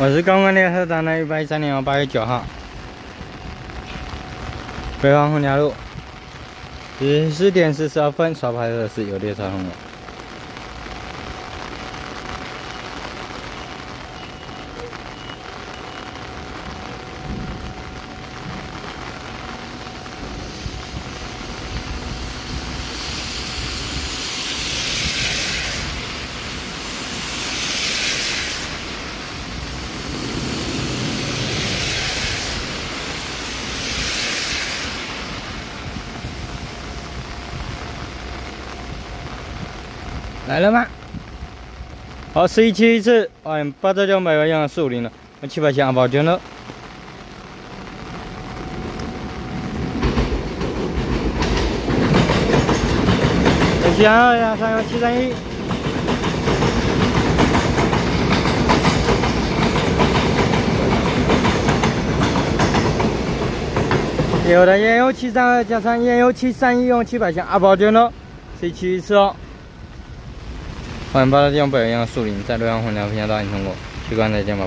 我是刚刚列车站的一百一三年八月九号，北方红桥路，十四点四十二分刷牌的是有列车红了。来了吗？好，十一七一次，哎，八折九百块样四五零了，我七百箱阿宝捐了。七二幺三幺七三一。有的烟油七三二加上烟油七三一用七百箱阿宝捐了，十一七一次哦。欢迎八大地方北洋树林，在洛阳虹桥平交道已通过，去观再见，拜拜。